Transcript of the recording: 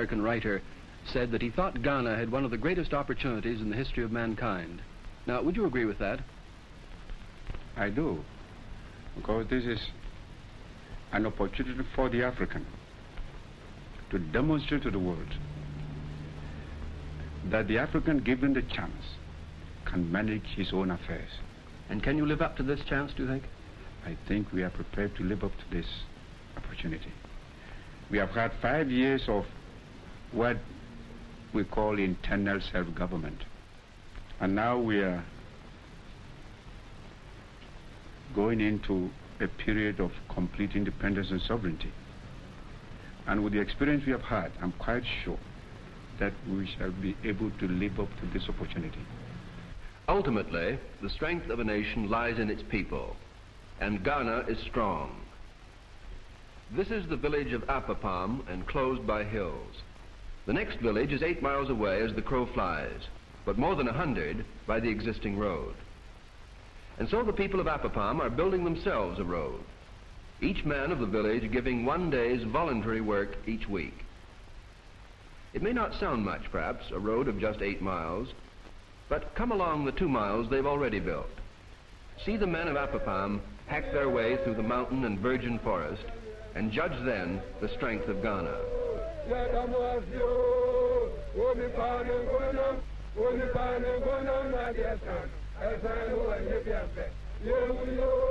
American writer, said that he thought Ghana had one of the greatest opportunities in the history of mankind. Now, would you agree with that? I do, because this is an opportunity for the African to demonstrate to the world that the African, given the chance, can manage his own affairs. And can you live up to this chance, do you think? I think we are prepared to live up to this opportunity. We have had five years of what we call internal self-government. And now we are going into a period of complete independence and sovereignty. And with the experience we have had, I'm quite sure that we shall be able to live up to this opportunity. Ultimately, the strength of a nation lies in its people, and Ghana is strong. This is the village of Apapam, enclosed by hills. The next village is eight miles away as the crow flies, but more than a hundred by the existing road. And so the people of Apapam are building themselves a road, each man of the village giving one day's voluntary work each week. It may not sound much, perhaps, a road of just eight miles, but come along the two miles they've already built. See the men of Apapam hack their way through the mountain and virgin forest, and judge then the strength of Ghana. yadamuwasiyo omi paani ngonam omi paani ngonam na di ẹsan ẹsan ni wọn yẹ bi ẹfẹ yewu yoo.